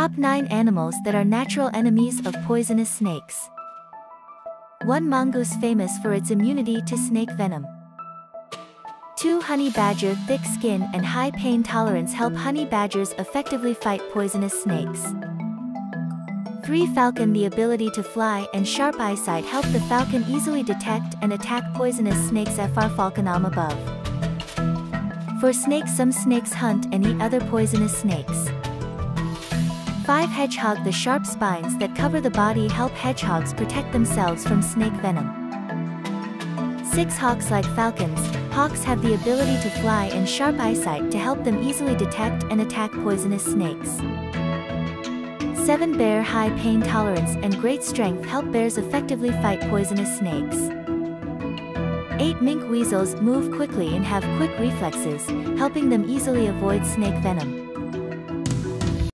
Top 9 Animals that are natural enemies of poisonous snakes. 1. Mongoose famous for its immunity to snake venom. 2. Honey badger thick skin and high pain tolerance help honey badgers effectively fight poisonous snakes. 3. Falcon The ability to fly and sharp eyesight help the falcon easily detect and attack poisonous snakes fr falconum above. For snakes some snakes hunt and eat other poisonous snakes. 5. Hedgehog The sharp spines that cover the body help hedgehogs protect themselves from snake venom. 6. Hawks like falcons, hawks have the ability to fly and sharp eyesight to help them easily detect and attack poisonous snakes. 7. Bear high pain tolerance and great strength help bears effectively fight poisonous snakes. 8. Mink weasels move quickly and have quick reflexes, helping them easily avoid snake venom.